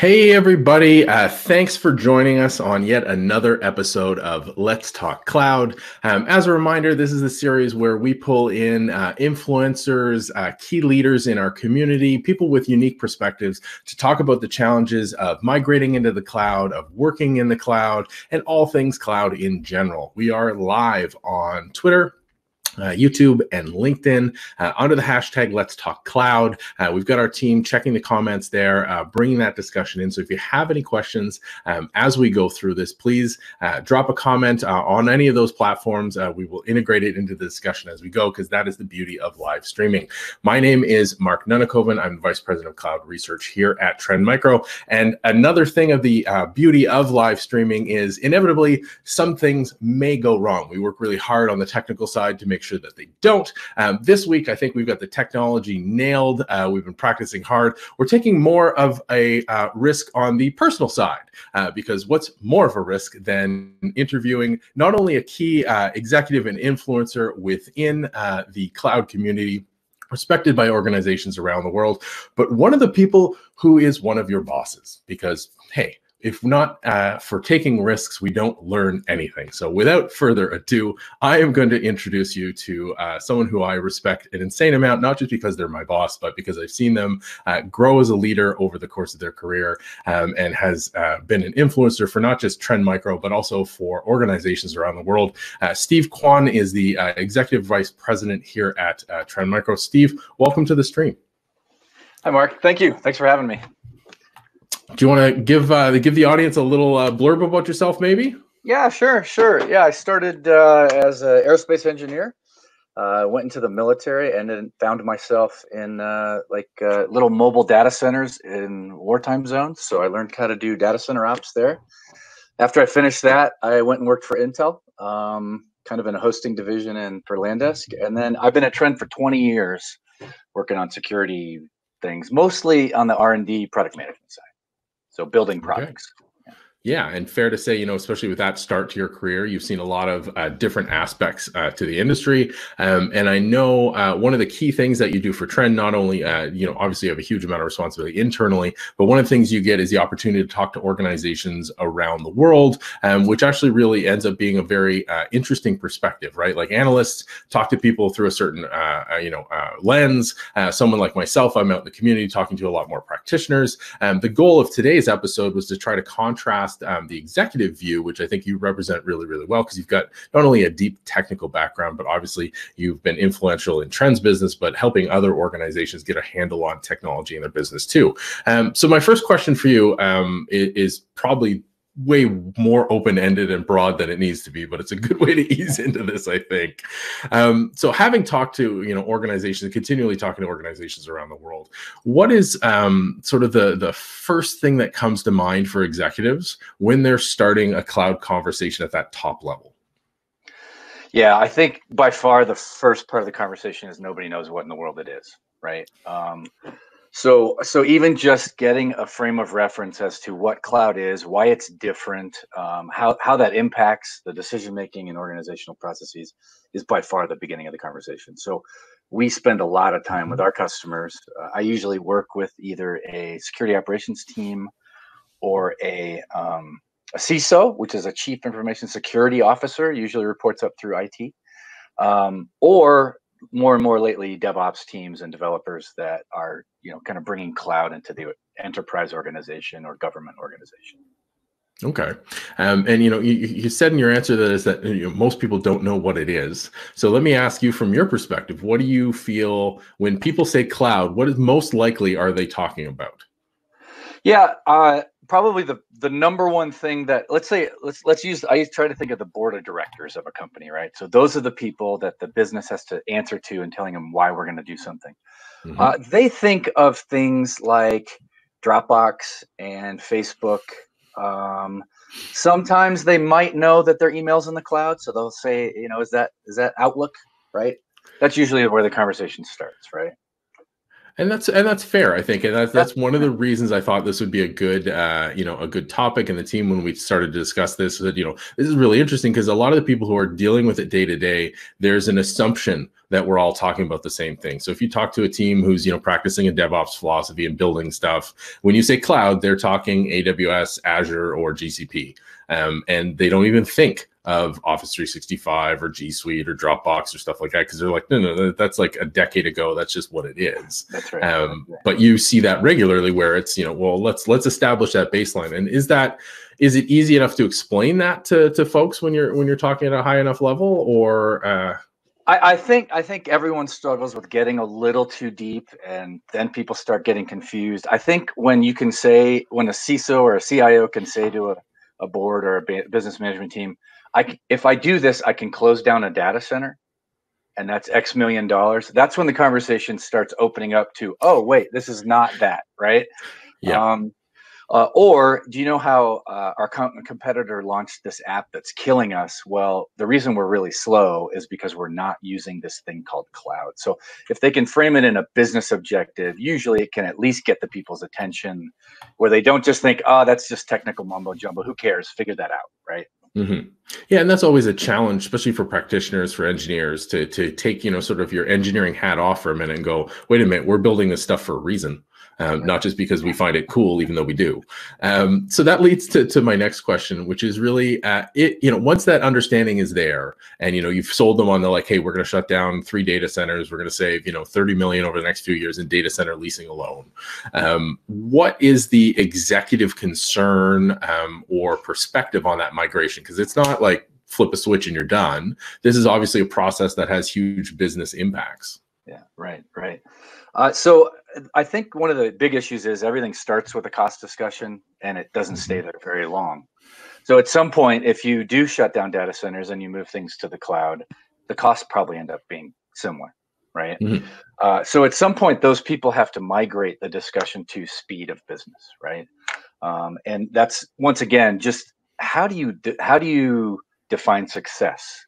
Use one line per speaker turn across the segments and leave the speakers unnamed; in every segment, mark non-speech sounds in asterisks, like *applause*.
Hey, everybody. Uh, thanks for joining us on yet another episode of Let's Talk Cloud. Um, as a reminder, this is a series where we pull in uh, influencers, uh, key leaders in our community, people with unique perspectives to talk about the challenges of migrating into the cloud, of working in the cloud, and all things cloud in general. We are live on Twitter, uh, YouTube and LinkedIn uh, under the hashtag Let's Talk Cloud. Uh, we've got our team checking the comments there, uh, bringing that discussion in. So if you have any questions um, as we go through this, please uh, drop a comment uh, on any of those platforms. we will integrate it into the discussion as we go because that is the beauty of live streaming. My name is Mark Nunnikhoven. I'm the Vice President of Cloud Research here at Trend Micro. And another thing of the beauty of live streaming is inevitably some things may go wrong. We work really hard on the technical side to make make sure that they don't. Um, this week, I think we've got the technology nailed. Uh, we've been practicing hard. We're taking more of a uh, risk on the personal side uh, because what's more of a risk than interviewing not only a key uh, executive and influencer within uh, the cloud community respected by organizations around the world, but one of the people who is one of your bosses. Because, hey, if not uh, for taking risks, we don't learn anything. So, without further ado, I am going to introduce you to uh, someone who I respect an insane amount, not just because they're my boss, but because I've seen them uh, grow as a leader over the course of their career um, and has uh, been an influencer for not just Trend Micro, but also for organizations around the world. Uh, Steve Quane is the uh, executive vice president here at Trend Micro. Steve, welcome to the stream.
Hi, Mark. Thank you. Thanks for having me.
Do you want to give uh, give the audience a little uh, blurb about yourself, maybe?
Yeah, sure, sure. Yeah, I started uh, as an aerospace engineer. Uh, went into the military and then found myself in uh, like uh, little mobile data centers in wartime zones. So I learned how to do data center ops there. After I finished that, I went and worked for Intel, um, kind of in a hosting division and for Landesk. And then I've been at Trend for 20 years, working on security things, mostly on the R and D product management side. So building products. Okay.
Yeah, and fair to say, you know, especially with that start to your career, you've seen a lot of uh, different aspects uh, to the industry. Um, and I know uh, one of the key things that you do for Trend, not only, uh, you know, obviously you have a huge amount of responsibility internally, but one of the things you get is the opportunity to talk to organizations around the world, um, which actually really ends up being a very uh, interesting perspective, right? Like analysts talk to people through a certain, uh, you know, lens. someone like myself, I'm out in the community talking to a lot more practitioners. Um, the goal of today's episode was to try to contrast um, the executive view, which I think you represent really, really well because you've got not only a deep technical background, but obviously you've been influential in Trend's business, but helping other organizations get a handle on technology in their business too. Um, so my first question for you um, is, is probably way more open-ended and broad than it needs to be but it's a good *laughs* way to ease into this i think. Um, so having talked to you know organizations continually talking to organizations around the world what is um, sort of the the first thing that comes to mind for executives when they're starting a cloud conversation at that top level?
Yeah i think by far the first part of the conversation is nobody knows what in the world it is right? Um, so, so even just getting a frame of reference as to what cloud is, why it's different, um, how how that impacts the decision making and organizational processes, is by far the beginning of the conversation. So, we spend a lot of time with our customers. Uh, I usually work with either a security operations team or a um, a CISO, which is a chief information security officer, usually reports up through IT, um, or more and more lately DevOps teams and developers that are you know kind of bringing cloud into the enterprise organization or government organization.
Okay, um, and you know you, you said in your answer that is that you know, most people don't know what it is. So let me ask you from your perspective, what do you feel when people say cloud? What is most likely are they talking about?
Yeah, uh, probably the the number one thing that let's say let's let's use I try to think of the board of directors of a company, right? So those are the people that the business has to answer to and telling them why we're going to do something. Mm-hmm. Uh, they think of things like Dropbox and Facebook. Um, sometimes they might know that their emails in the cloud, so they'll say, you know, is that is that Outlook, right? That's usually where the conversation starts, right?
And that's and that's fair i think and that's that's one of the reasons i thought this would be a good uh, you know a good topic in the team when we started to discuss this that you know this is really interesting because a lot of the people who are dealing with it day to day there's an assumption that we're all talking about the same thing. So if you talk to a team who's you know practicing a DevOps philosophy and building stuff, when you say cloud, they're talking AWS, Azure, or GCP, um, and they don't even think of Office 365 or G Suite or Dropbox or stuff like that because they're like, no, no, that's like a decade ago. That's just what it is.
That's right.
Um, but you see that regularly where it's you know, well, let's let's establish that baseline. And is that is it easy enough to explain that to to folks when you're when you're talking at a high enough level or? Uh,
I, I think I think everyone struggles with getting a little too deep, and then people start getting confused. I think when you can say when a CISO or a CIO can say to a, a board or a business management team, I if I do this, I can close down a data center, and that's X million dollars. That's when the conversation starts opening up to, oh wait, this is not that, right?
Yeah.
Um, uh, or do you know how uh, our com- competitor launched this app that's killing us? Well, the reason we're really slow is because we're not using this thing called cloud. So if they can frame it in a business objective, usually it can at least get the people's attention where they don't just think, oh, that's just technical mumbo jumbo. Who cares? Figure that out, right?
Mm-hmm. Yeah, and that's always a challenge, especially for practitioners, for engineers, to to take you know sort of your engineering hat off for a minute and go, wait a minute, we're building this stuff for a reason um, not just because we find it cool, even though we do. Um, so that leads to, to my next question, which is really uh, it. You know, once that understanding is there, and you know you've sold them on the like, hey, we're going to shut down three data centers, we're going to save you know 30 million over the next few years in data center leasing alone. Um, what is the executive concern um, or perspective on that migration? Because it's not like flip a switch and you're done. This is obviously a process that has huge business impacts.
Yeah, right, right. Uh, so I think one of the big issues is everything starts with a cost discussion and it doesn't stay mm-hmm. there very long. So at some point, if you do shut down data centers and you move things to the cloud, the costs probably end up being similar, right? Mm-hmm. Uh, so at some point, those people have to migrate the discussion to speed of business, right? Um, and that's once again just how do you de- how do you define success?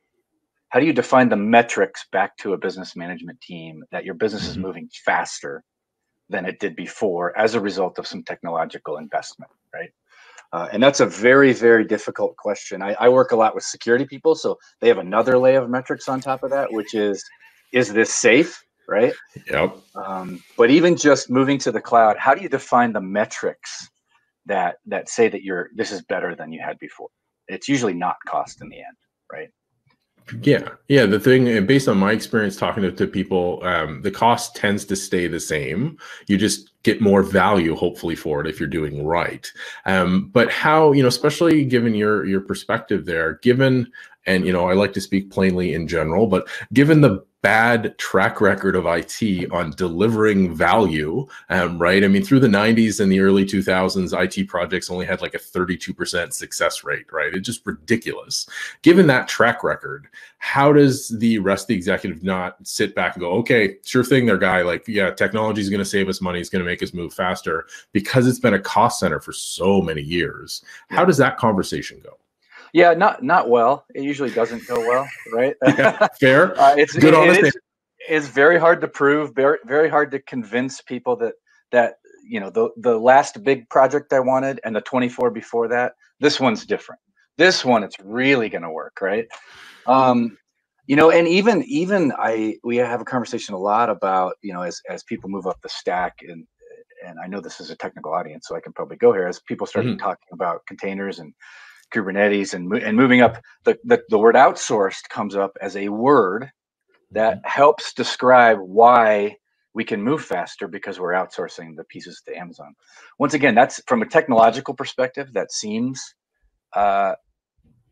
How do you define the metrics back to a business management team that your business mm-hmm. is moving faster than it did before as a result of some technological investment, right? Uh, and that's a very, very difficult question. I, I, work a lot with security people, so they have another layer of metrics on top of that, which is, is this safe, right?
Yep.
Um, but even just moving to the cloud, how do you define the metrics that that say that you're this is better than you had before? It's usually not cost in the end, right?
Yeah, yeah. The thing, based on my experience talking to, to people, um, the cost tends to stay the same. You just get more value, hopefully, for it if you're doing right. Um, but how, you know, especially given your your perspective there, given and you know, I like to speak plainly in general, but given the bad track record of IT on delivering value, um, right? I mean, through the 90s and the early 2000s, IT projects only had like a 32% success rate, right? It's just ridiculous. Given that track record, how does the rest of the executive not sit back and go, okay, sure thing there, guy. Like, yeah, technology is going to save us money, it's going to make us move faster because it's been a cost center for so many years. How does that conversation go?
Yeah, not not well. It usually doesn't go well, right? *laughs*
yeah, fair. *laughs* uh, it's good it,
it is, it's very hard to prove. Very very hard to convince people that that you know the the last big project I wanted and the 24 before that. This one's different. This one, it's really going to work, right? Um, you know, and even even I we have a conversation a lot about you know as as people move up the stack and and I know this is a technical audience, so I can probably go here as people start mm-hmm. talking about containers and Kubernetes and, and moving up, the, the, the word outsourced comes up as a word that mm-hmm. helps describe why we can move faster because we're outsourcing the pieces to Amazon. Once again, that's from a technological perspective, that seems uh,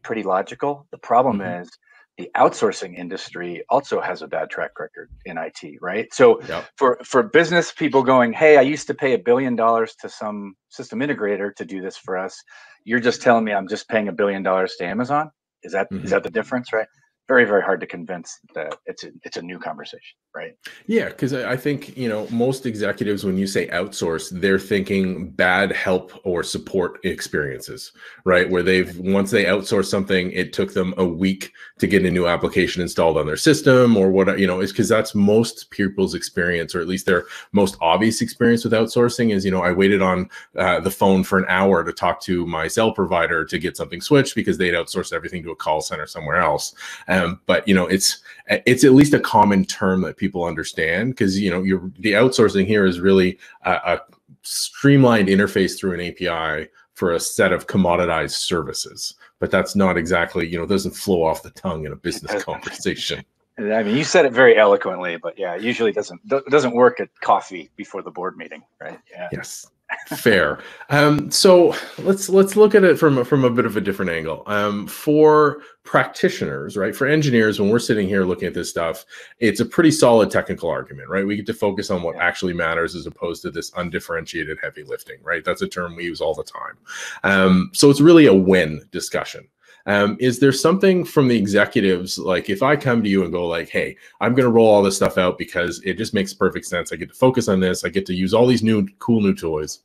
pretty logical. The problem mm-hmm. is the outsourcing industry also has a bad track record in IT, right? So yep. for for business people going, "Hey, I used to pay a billion dollars to some system integrator to do this for us. You're just telling me I'm just paying a billion dollars to Amazon? Is that mm-hmm. is that the difference, right?" Very very hard to convince that it's a, it's a new conversation right?
Yeah because i think you know most executives when you say outsource they're thinking bad help or support experiences right? Where they've once they outsource something it took them a week to get a new application installed on their system or what you know is because that's most people's experience or at least their most obvious experience with outsourcing is you know i waited on uh, the phone for an hour to talk to my cell provider to get something switched because they'd outsourced everything to a call center somewhere else. Um, but you know, it's it's at least a common term that people understand because you know, you're the outsourcing here is really a, a streamlined interface through an API for a set of commoditized services. But that's not exactly, you know, doesn't flow off the tongue in a business *laughs* conversation.
I mean, you said it very eloquently, but yeah, it usually doesn't doesn't work at coffee before the board meeting, right?
Yeah. Yes. Fair. Um, so let's let's look at it from from a bit of a different angle. Um, for practitioners, right? For engineers, when we're sitting here looking at this stuff, it's a pretty solid technical argument, right? We get to focus on what actually matters as opposed to this undifferentiated heavy lifting, right? That's a term we use all the time. Um, so it's really a win discussion. Um, is there something from the executives like if I come to you and go like, "Hey, I'm going to roll all this stuff out because it just makes perfect sense. I get to focus on this. I get to use all these new cool new toys."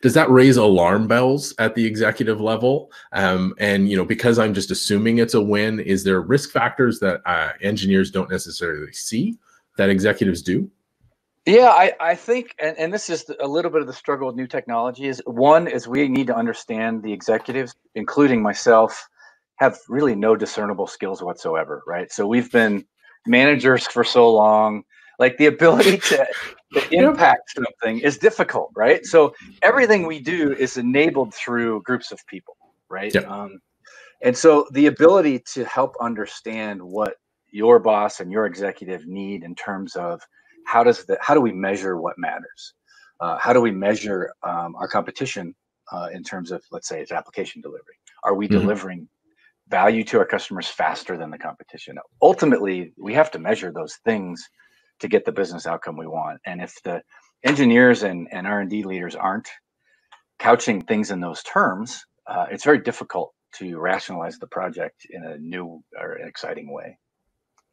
Does that raise alarm bells at the executive level? Um, and you know, because I'm just assuming it's a win, is there risk factors that uh, engineers don't necessarily see that executives do?
Yeah, I, I think, and, and this is a little bit of the struggle with new technology is one is we need to understand the executives, including myself, have really no discernible skills whatsoever, right? So we've been managers for so long, like the ability *laughs* to, to impact something is difficult, right? So everything we do is enabled through groups of people, right? Yeah. Um, and so the ability to help understand what your boss and your executive need in terms of how does the how do we measure what matters? Uh, how do we measure um, our competition uh, in terms of let's say it's application delivery? Are we mm-hmm. delivering value to our customers faster than the competition? Ultimately, we have to measure those things to get the business outcome we want. And if the engineers and, and R&D leaders aren't couching things in those terms, uh, it's very difficult to rationalize the project in a new or exciting way.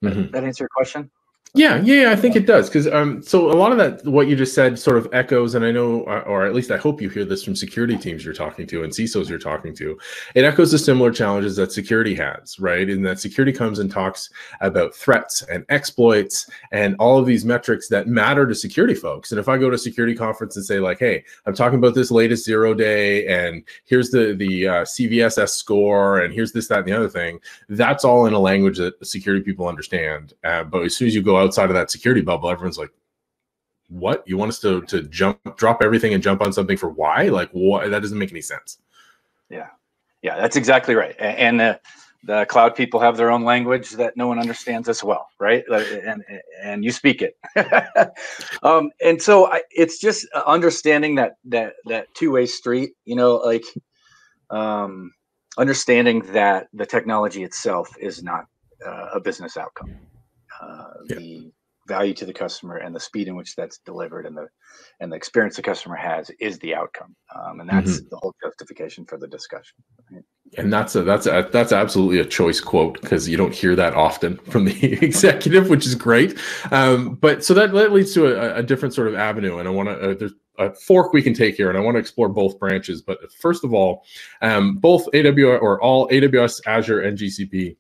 Mm-hmm. That answer your question?
Yeah, yeah, I think it does because um, so a lot of that what you just said sort of echoes, and I know, or at least I hope you hear this from security teams you're talking to and CISOs you're talking to. It echoes the similar challenges that security has, right? And that security comes and talks about threats and exploits and all of these metrics that matter to security folks. And if I go to a security conference and say like, "Hey, I'm talking about this latest zero day, and here's the the uh, CVSS score, and here's this, that, and the other thing," that's all in a language that security people understand. Uh, but as soon as you go outside of that security bubble, everyone's like, what? You want us to to jump drop everything and jump on something for why? Like what that doesn't make any sense.
Yeah. Yeah, that's exactly right. And the the cloud people have their own language that no one understands as well, right? And and you speak it. *laughs* um, and so I, it's just understanding that that that two way street. You know, like um, understanding that the technology itself is not uh, a business outcome uh, yeah. the value to the customer and the speed in which that's delivered and the and the experience the customer has is the outcome um, and that's mm-hmm. the whole justification for the discussion
right? and that's a that's a that's absolutely a choice quote because you don't hear that often from the *laughs* executive which is great um, but so that, that leads to a, a different sort of avenue and i want to uh, there's a fork we can take here, and I want to explore both branches. But first of all, um, both AWS or all AWS, Azure, and GCP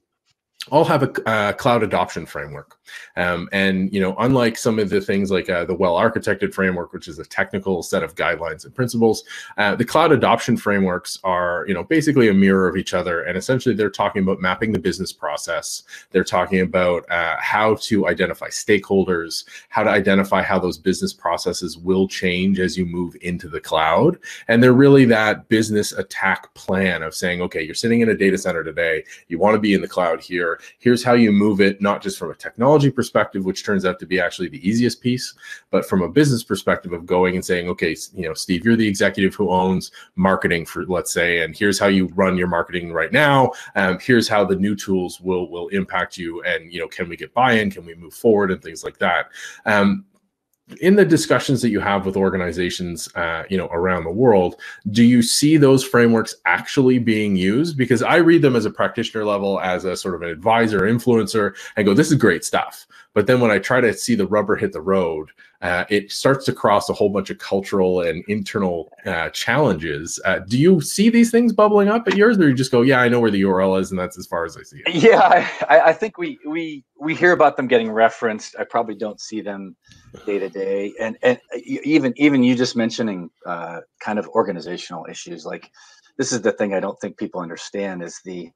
all have a uh, cloud adoption framework. Um, and, you know, unlike some of the things like uh, the well architected framework, which is a technical set of guidelines and principles, uh, the cloud adoption frameworks are, you know, basically a mirror of each other. And essentially they're talking about mapping the business process. They're talking about uh, how to identify stakeholders, how to identify how those business processes will change as you move into the cloud. And they're really that business attack plan of saying, okay, you're sitting in a data center today, you want to be in the cloud here Here's how you move it, not just from a technology perspective, which turns out to be actually the easiest piece, but from a business perspective of going and saying, okay, you know, Steve, you're the executive who owns marketing for, let's say, and here's how you run your marketing right now. Um, here's how the new tools will will impact you, and you know, can we get buy-in? Can we move forward and things like that? Um, in the discussions that you have with organizations uh, you know around the world do you see those frameworks actually being used because i read them as a practitioner level as a sort of an advisor influencer and go this is great stuff but then when i try to see the rubber hit the road uh, it starts to cross a whole bunch of cultural and internal uh, challenges. Uh, do you see these things bubbling up at yours, or you just go, "Yeah, I know where the URL is, and that's as far as I see it"?
Yeah, I, I think we we we hear about them getting referenced. I probably don't see them day to day, and and even even you just mentioning uh, kind of organizational issues. Like this is the thing I don't think people understand is the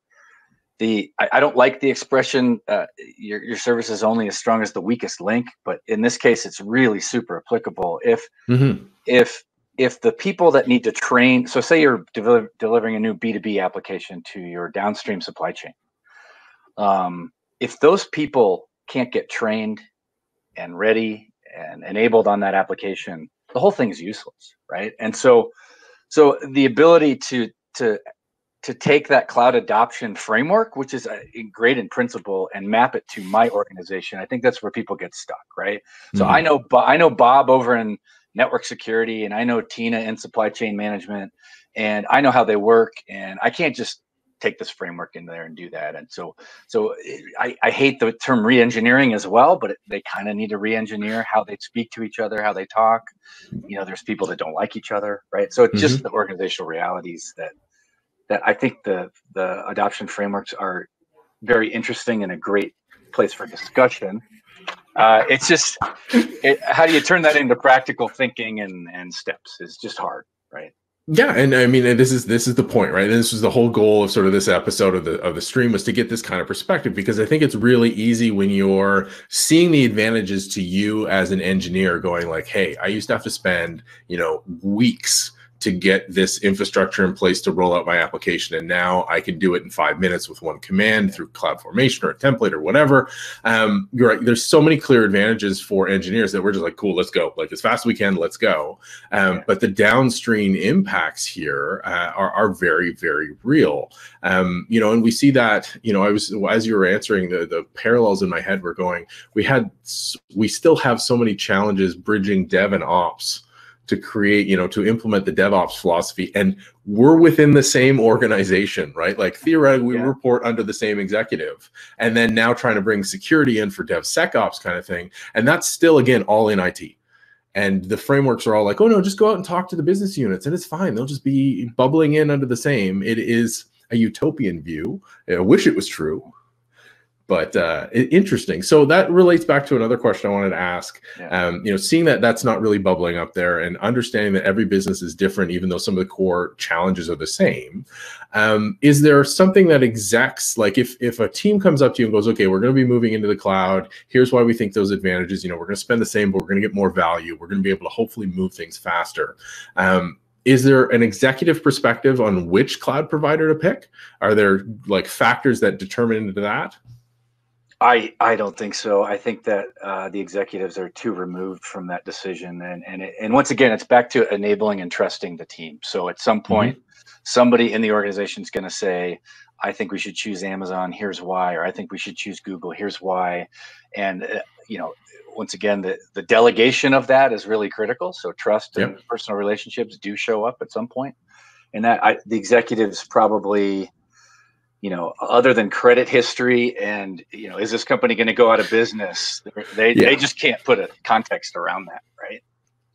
the I, I, don't like the expression uh, your your service is only as strong as the weakest link, but in this case, it's really super applicable. If mm-hmm. if if the people that need to train, so say you're de- delivering a new B two B application to your downstream supply chain, um, if those people can't get trained and ready and enabled on that application, the whole thing is useless, right? And so so the ability to to to take that cloud adoption framework, which is uh, great in principle, and map it to my organization. I think that's where people get stuck, right? Mm-hmm. So I know I know Bob over in network security, and I know Tina in supply chain management, and I know how they work, and I can't just take this framework in there and do that. And so, so I, I hate the term re-engineering as well, but it, they kind of need to re-engineer how they speak to each other, how they talk. You know, there's people that don't like each other, right? So it's mm-hmm. just the organizational realities that that I think the the adoption frameworks are very interesting and a great place for discussion. Uh, it's just it, how do you turn that into practical thinking and and steps is just hard, right?
Yeah, and I mean, this is this is the point, right? And this was the whole goal of sort of this episode of the of the stream was to get this kind of perspective because I think it's really easy when you're seeing the advantages to you as an engineer, going like, "Hey, I used to have to spend you know weeks." To get this infrastructure in place to roll out my application. And now I can do it in five minutes with one command through CloudFormation or a template or whatever. Um, you're right. There's so many clear advantages for engineers that we're just like, cool, let's go. Like as fast as we can, let's go. Um, but the downstream impacts here uh, are, are very, very real. Um, you know, and we see that, you know, I was, as you were answering the, the parallels in my head were going, we had, we still have so many challenges bridging dev and ops to create, you know, to implement the DevOps philosophy. And we're within the same organization, right? Like theoretically, we report under the same executive. And then now trying to bring security in for DevSecOps kind of thing. And that's still, again, all in IT. And the frameworks are all like, oh no, just go out and talk to the business units and it's fine. They'll just be bubbling in under the same. It is a utopian view. I wish it was true, but uh, interesting. So that relates back to another question I wanted to ask. Yeah. Um, you know, seeing that that's not really bubbling up there, and understanding that every business is different, even though some of the core challenges are the same. Um, is there something that execs like if if a team comes up to you and goes, okay, we're going to be moving into the cloud. Here's why we think those advantages. You know, we're going to spend the same, but we're going to get more value. We're going to be able to hopefully move things faster. Um, is there an executive perspective on which cloud provider to pick? Are there like factors that determine into that?
I I don't think so. I think that uh, the executives are too removed from that decision, and and it, and once again, it's back to enabling and trusting the team. So at some mm-hmm. point, mm-hmm. somebody in the organization is going to say, "I think we should choose Amazon. Here's why," or "I think we should choose Google. Here's why," and uh, you know, once again, the the delegation of that is really critical. So trust yep. and personal relationships do show up at some point, and that I, the executives probably you know, other than credit history and you know, is this company going to go out of business? They yeah. they just can't put a context around that, right?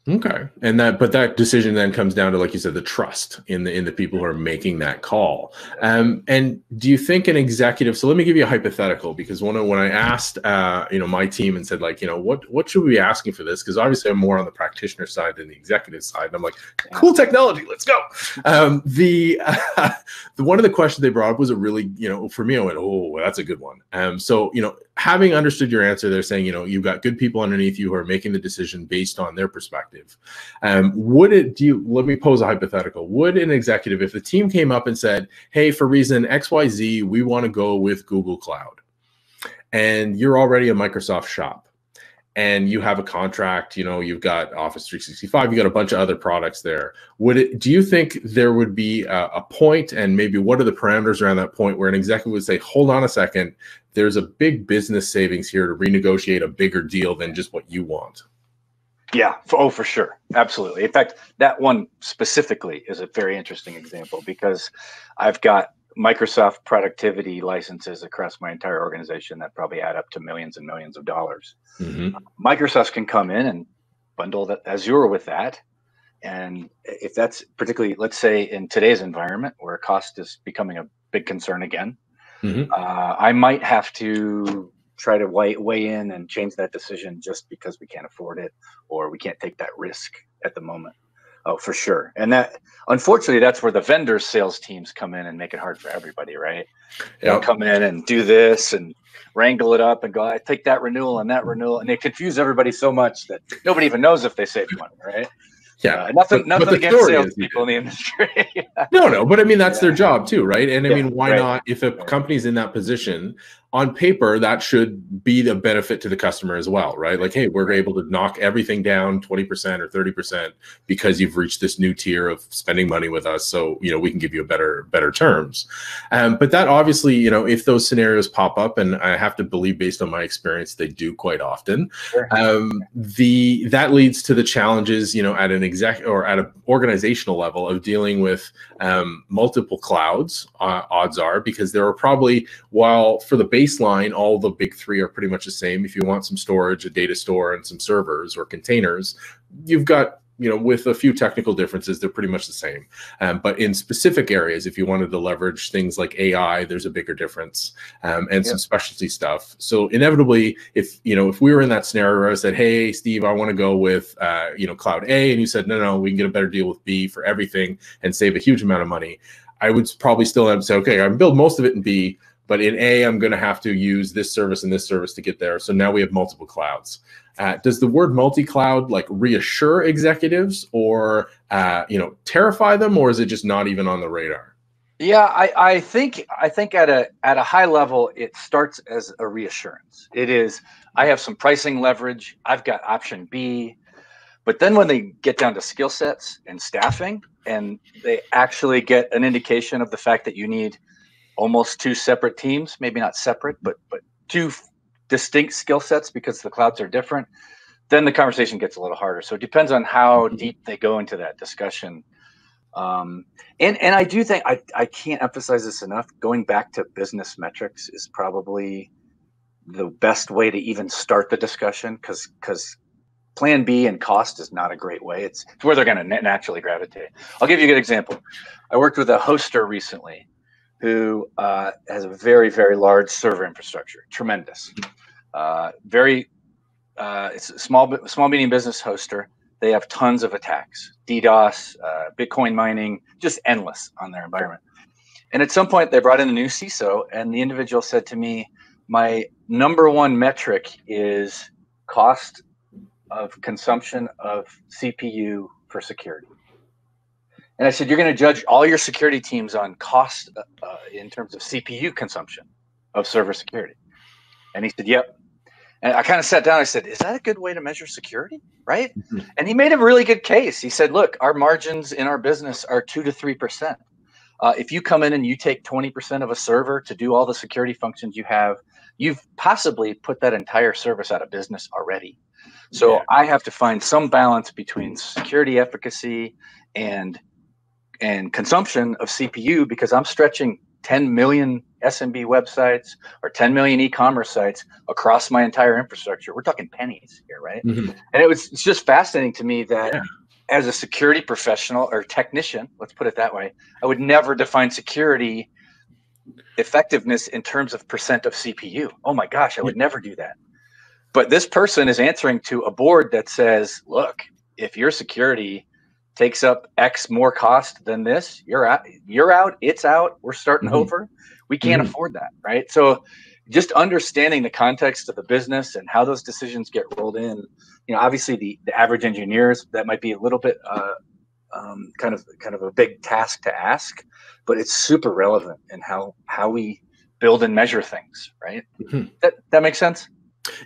Okay, and that but that decision then comes down to like you said, the trust in the in the people who are making that call. Um, and do you think an executive? So let me give you a hypothetical because when I, when I asked uh, you know my team and said like you know what what should we be asking for this? Because obviously I'm more on the practitioner side than the executive side. And I'm like, cool technology, let's go. Um, the uh, *laughs* the one of the questions they brought up was a really you know for me I went oh that's a good one. Um, so you know having understood your answer, they're saying, you know, you've got good people underneath you who are making the decision based on their perspective. Um, would it do you let me pose a hypothetical? Would an executive, if the team came up and said, Hey, for reason XYZ, we want to go with Google Cloud, and you're already a Microsoft shop, and you have a contract, you know, you've got Office 365, you got a bunch of other products there. Would it do you think there would be a, a point and maybe what are the parameters around that point where an executive would say, hold on a second, there's a big business savings here to renegotiate a bigger deal than just what you want?
Yeah, for, oh, for sure. Absolutely. In fact, that one specifically is a very interesting example because I've got Microsoft productivity licenses across my entire organization that probably add up to millions and millions of dollars. Mm-hmm. Microsoft can come in and bundle that Azure with that. And if that's particularly, let's say in today's environment where cost is becoming a big concern again, mm-hmm. uh, I might have to try to weigh, weigh in and change that decision just because we can't afford it or we can't take that risk at the moment. Oh, for sure. And that unfortunately that's where the vendors sales teams come in and make it hard for everybody, right? They'll come in and do this and wrangle it up and go, I take that renewal and that renewal. And they confuse everybody so much that nobody even knows if they saved money, right?
Yeah,
uh, nothing, but, nothing but against salespeople in the industry.
yeah. *laughs* No, no, but I mean that's yeah. their job too, right? And I yeah, mean, why right. not? If a company's in that position, on paper that should be the benefit to the customer as well right like hey we're able to knock everything down 20% or 30% because you've reached this new tier of spending money with us so you know we can give you a better better terms um, but that obviously you know if those scenarios pop up and i have to believe based on my experience they do quite often sure. um, the that leads to the challenges you know at an exec or at an organizational level of dealing with um, multiple clouds uh, odds are because there are probably while for the baseline, all the big three are pretty much the same. If you want some storage, a data store, and some servers or containers, you've got you know, with a few technical differences, they're pretty much the same. Um, but in specific areas, if you wanted to leverage things like AI, there's a bigger difference um, and some specialty stuff. So inevitably, if you know, if we were in that scenario where I said, "Hey, Steve, I want to go with uh, you know Cloud A," and you said, "No, no, we can get a better deal with B for everything and save a huge amount of money," I would probably still have to say, "Okay, I build most of it in B." But in A, I'm going to have to use this service and this service to get there. So now we have multiple clouds. Uh, does the word multi-cloud like reassure executives or uh, you know terrify them, or is it just not even on the radar?
Yeah, I, I think I think at a at a high level, it starts as a reassurance. It is I have some pricing leverage. I've got option B. But then when they get down to skill sets and staffing, and they actually get an indication of the fact that you need almost two separate teams, maybe not separate, but but two distinct skill sets because the clouds are different, then the conversation gets a little harder. So it depends on how mm-hmm. deep they go into that discussion. Um, and and I do think I, I can't emphasize this enough. Going back to business metrics is probably the best way to even start the discussion because because plan B and cost is not a great way. It's, it's where they're going to naturally gravitate. I'll give you a good example. I worked with a hoster recently who uh, has a very, very large server infrastructure, tremendous. Uh, very, uh, it's a small, small, medium business hoster. They have tons of attacks, DDoS, uh, Bitcoin mining, just endless on their environment. And at some point, they brought in a new CISO, and the individual said to me, "My number one metric is cost of consumption of CPU for security." And I said, you're going to judge all your security teams on cost uh, uh in terms of CPU consumption of server security. And he said, yep. And I kind of sat down. I said, is that a good way to measure security? Right. Mm-hmm. And he made a really good case. He said, look, our margins in our business are two to 3%. Uh, if you come in and you take 20% of a server to do all the security functions you have, you've possibly put that entire service out of business already. So yeah. I have to find some balance between security efficacy and and consumption of CPU because I'm stretching 10 million SMB websites or 10 million e-commerce sites across my entire infrastructure. We're talking pennies here, right? Mm-hmm. And it was it's just fascinating to me that yeah. as a security professional or technician, let's put it that way, I would never define security effectiveness in terms of percent of CPU. Oh my gosh, I would never do that. But this person is answering to a board that says, look, if your security takes up X more cost than this, you're out. You're out. It's out. We're starting mm-hmm. over. We can't mm-hmm. afford that, right? So, just understanding the context of the business and how those decisions get rolled in. You know, obviously the the average engineers that might be a little bit uh, um, kind of kind of a big task to ask, but it's super relevant in how how we build and measure things, right? Mm-hmm. That that makes sense.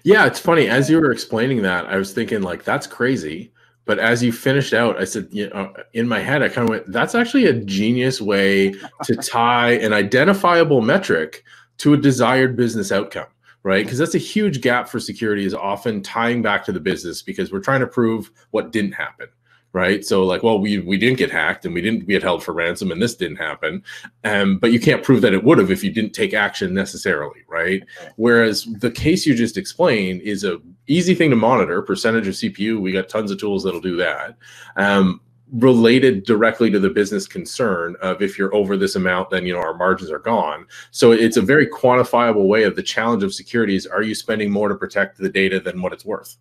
Yeah, it's funny. As you were explaining that, I was thinking like that's crazy but as you finished out, I said, you know, in my head, I kind of went, that's actually a genius way to *laughs* tie an identifiable metric to a desired business outcome, right? Because that's a huge gap for security is often tying back to the business because we're trying to prove what didn't happen right? So like, well, we we didn't get hacked and we didn't get held for ransom and this didn't happen, um, but you can't prove that it would have if you didn't take action necessarily, right? Whereas the case you just explained is a easy thing to monitor, percentage of CPU. We got tons of tools that'll do that. Um, related directly to the business concern of if you're over this amount then you know our margins are gone so it's a very quantifiable way of the challenge of security is are you spending more to protect the data than what it's worth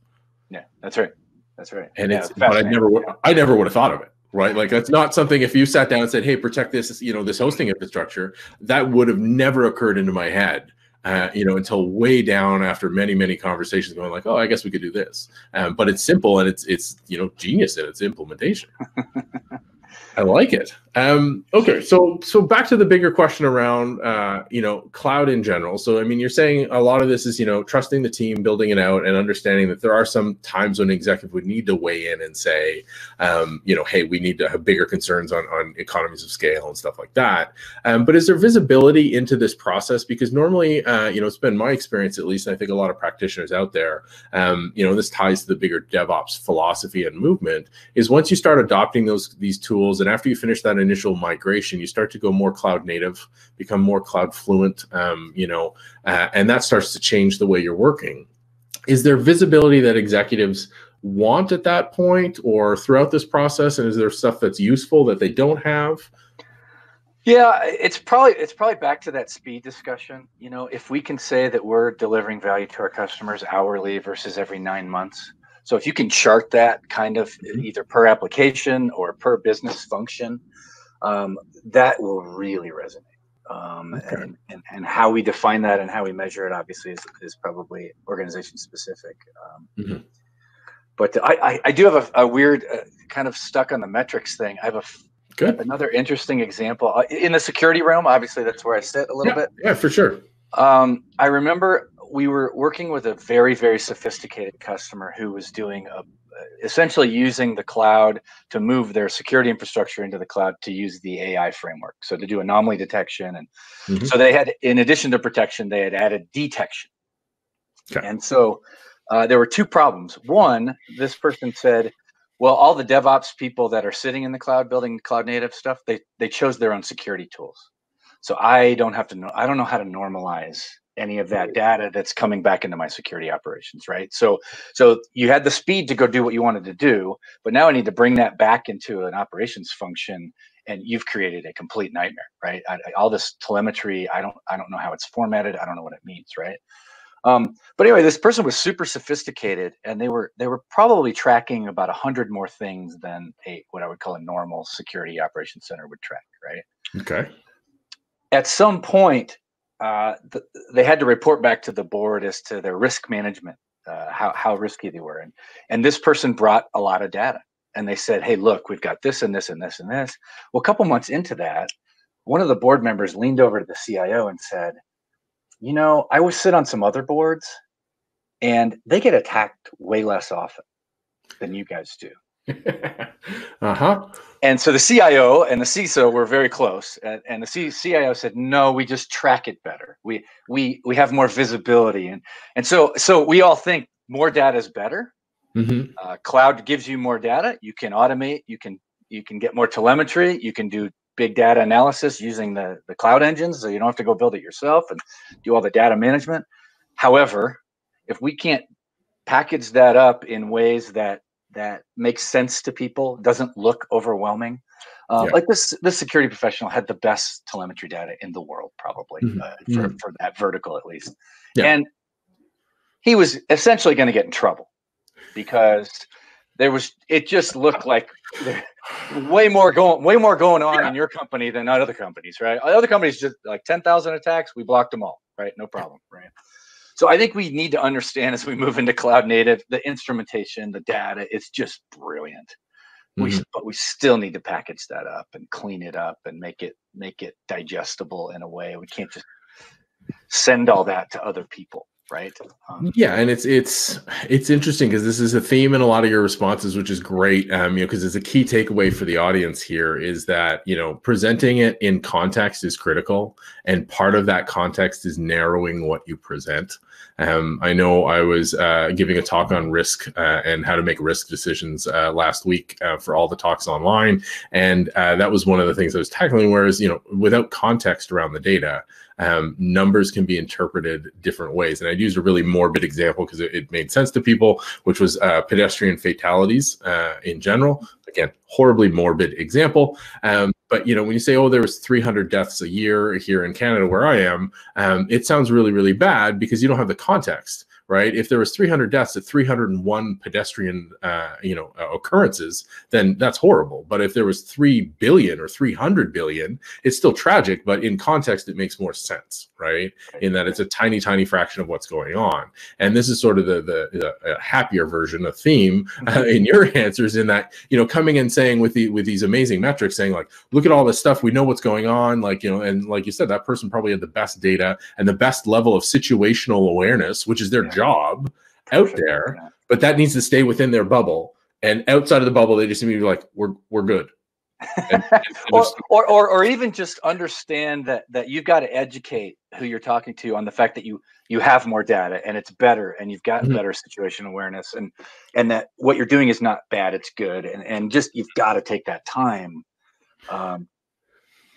yeah that's right that's right.
And yeah, it's, but I never, I never would have thought of it. right? Like that's not something if you sat down and said, "Hey, protect this, you know, this hosting infrastructure," that would have never occurred into my head. Uh, you know, until way down after many, many conversations, going like, "Oh, I guess we could do this." Um, but it's simple and it's it's you know genius in its implementation. *laughs* I like it. Um, okay, so so back to the bigger question around uh, you know cloud in general. So I mean, you're saying a lot of this is you know trusting the team, building it out, and understanding that there are some times when an executive would need to weigh in and say, um, you know, hey, we need to have bigger concerns on on economies of scale and stuff like that. Um, but is there visibility into this process? Because normally, uh, you know, it's been my experience at least, and I think a lot of practitioners out there, um, you know, this ties to the bigger DevOps philosophy and movement. Is once you start adopting those these tools, and after you finish that initial migration, you start to go more cloud native, become more cloud fluent, um, you know, uh, and that starts to change the way you're working. Is there visibility that executives want at that point or throughout this process? And is there stuff that's useful that they don't have?
Yeah, it's probably it's probably back to that speed discussion. You know, if we can say that we're delivering value to our customers hourly versus every nine months, so if you can chart that kind of mm-hmm. either per application or per business function, um, that will really resonate. Um, okay. and, and, and how we define that and how we measure it obviously is, is probably organization specific. Um, mm-hmm. But I, I, I, do have a, a weird uh, kind of stuck on the metrics thing. I have a
Good.
Another interesting example uh, in the security realm. Obviously, that's where I sit a little
yeah,
bit.
Yeah, for sure.
Um, I remember we were working with a very, very sophisticated customer who was doing a essentially using the cloud to move their security infrastructure into the cloud to use the AI framework. So to do anomaly detection. And mm-hmm. so they had, in addition to protection, they had added detection. Okay. And so uh, there were two problems. One, this person said, well, all the DevOps people that are sitting in the cloud building cloud native stuff, they they chose their own security tools. So I don't have to know, I don't know how to normalize any of that data that's coming back into my security operations right? So so you had the speed to go do what you wanted to do but now i need to bring that back into an operations function and you've created a complete nightmare right? I, I, all this telemetry i don't i don't know how it's formatted i don't know what it means right? Um, but anyway this person was super sophisticated and they were they were probably tracking about a hundred more things than a what i would call a normal security operations center would track right?
Okay.
At some point uh, th- they had to report back to the board as to their risk management, uh, how how risky they were, and and this person brought a lot of data, and they said, hey, look, we've got this and this and this and this. Well, a couple months into that, one of the board members leaned over to the CIO and said, you know, I was sit on some other boards, and they get attacked way less often than you guys do. *laughs*
uh huh.
And so the CIO and the CISO were very close, and, and the C- CIO said, "No, we just track it better. We we we have more visibility." And and so so we all think more data is better. Mm-hmm. Uh, cloud gives you more data. You can automate. You can you can get more telemetry. You can do big data analysis using the the cloud engines, so you don't have to go build it yourself and do all the data management. However, if we can't package that up in ways that that makes sense to people, doesn't look overwhelming. Uh, yeah. Like this, this security professional had the best telemetry data in the world, probably mm-hmm. uh, for, mm-hmm. for that vertical at least. Yeah. And he was essentially going to get in trouble because there was it just looked like way more going way more going on yeah. in your company than other companies, right? Other companies just like ten thousand attacks, we blocked them all, right? No problem, right? So I think we need to understand as we move into cloud native, the instrumentation, the data is just brilliant. Mm-hmm. We but we still need to package that up and clean it up and make it make it digestible in a way. We can't just send all that to other people right
um, yeah and it's it's it's interesting because this is a theme in a lot of your responses which is great um you know because it's a key takeaway for the audience here is that you know presenting it in context is critical and part of that context is narrowing what you present um, I know I was uh, giving a talk on risk uh, and how to make risk decisions uh, last week uh, for all the talks online, and uh, that was one of the things I was tackling. Whereas, you know, without context around the data, um, numbers can be interpreted different ways. And I'd used a really morbid example because it, it, made sense to people, which was uh, pedestrian fatalities in general. Again, horribly morbid example. Um, but you know when you say oh there was 300 deaths a year here in canada where i am um, it sounds really really bad because you don't have the context right? If there was 300 deaths at 301 pedestrian, uh, you know, uh, occurrences, then that's horrible. But if there was 3 billion or 300 billion, it's still tragic, but in context, it makes more sense, right? In that it's a tiny, tiny fraction of what's going on. And this is sort of the, the, the happier version of theme uh, mm-hmm. in your *laughs* answers in that, you know, coming and saying with the, with these amazing metrics, saying like, look at all this stuff, we know what's going on. Like, you know, and like you said, that person probably had the best data and the best level of situational awareness, which is their yeah job out there, but that needs to stay within their bubble. And outside of the bubble, they just need to be like, we're we're good. *laughs*
And, and or, or, or or even just understand that that you've got to educate who you're talking to on the fact that you you have more data and it's better and you've got mm-hmm. better situation awareness and and that what you're doing is not bad it's good and and just you've got to take that time um,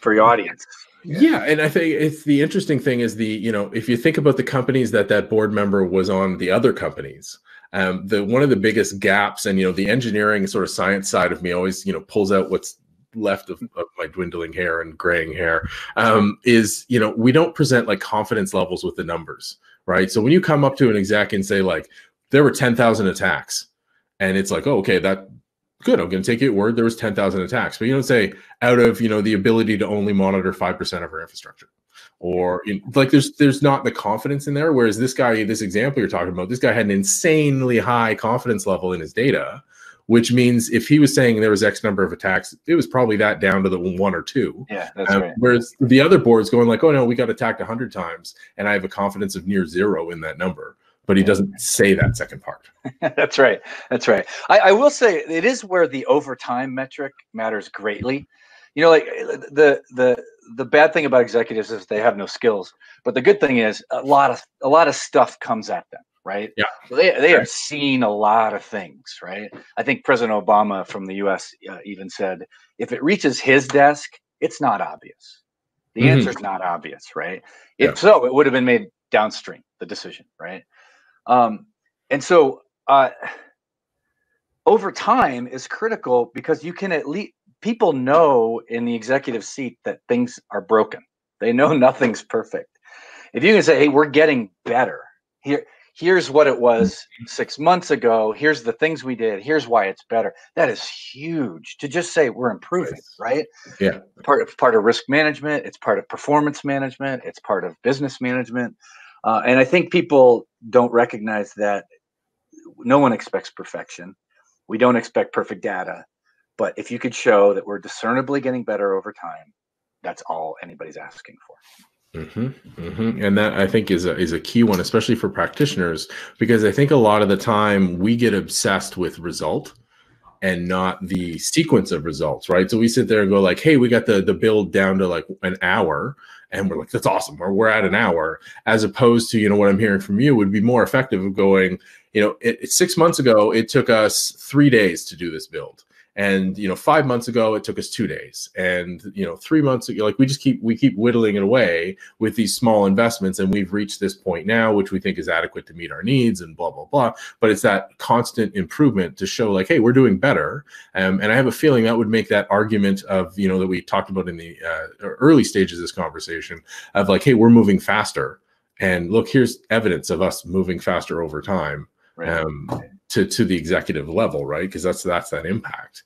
for your audience
yeah. yeah. and I think it's the interesting thing is the you know if you think about the companies that that board member was on the other companies, um, the one of the biggest gaps and you know the engineering sort of science side of me always you know pulls out what's left of, of my dwindling hair and graying hair um, is you know we don't present like confidence levels with the numbers, right? So when you come up to an exec and say like there were ten thousand attacks, and it's like oh okay that good i'm going to take your word there was 10,000 attacks. But you don't say out of you know the ability to only monitor 5% of our infrastructure. Or you know, like there's there's not the confidence in there whereas this guy this example you're talking about this guy had an insanely high confidence level in his data which means if he was saying there was x number of attacks it was probably that down to the one or two.
Yeah that's um, right.
whereas the other board's going like oh no we got attacked 100 times and i have a confidence of near zero in that number. But he doesn't say that second part. *laughs*
That's right. That's right. I, I, will say it is where the overtime metric matters greatly. You know, like the the the bad thing about executives is they have no skills, but the good thing is a lot of a lot of stuff comes at them, right?
Yeah.
So they they have seen a lot of things, right? I think President Obama from the U.S. Uh, even said if it reaches his desk, it's not obvious. The mm-hmm. answer is not obvious, right? If yeah. so, it would have been made downstream the decision, right? Um, and so uh, over time is critical because you can at least people know in the executive seat that things are broken. They know *laughs* nothing's perfect. If you can say, "Hey, we're getting better," here, here's what it was six months ago. Here's the things we did. Here's why it's better. That is huge to just say we're improving, right?
Yeah.
Part of part of risk management. It's part of performance management. It's part of business management. Uh, and I think people don't recognize that no one expects perfection. We don't expect perfect data. But if you could show that we're discernibly getting better over time, that's all anybody's asking for.
Mm-hmm, mm-hmm. And that I think is a, is a key one, especially for practitioners, because I think a lot of the time we get obsessed with result and not the sequence of results, right? So we sit there and go like, "Hey, we got the the build down to like an hour," and we're like, "That's awesome," or "We're at an hour," as opposed to you know what I'm hearing from you would be more effective of going, you know, it, it, six months ago it took us three days to do this build. And you know five months ago it took us two days. And you know three months ago like we just keep we keep whittling it away with these small investments. And we've reached this point now which we think is adequate to meet our needs and blah blah blah. But it's that constant improvement to show like hey we're doing better. Um, and i have a feeling that would make that argument of you know that we talked about in the uh, early stages of this conversation of like hey we're moving faster. And look here's evidence of us moving faster over time right. um, to to the executive level, right? Because that's that's that impact.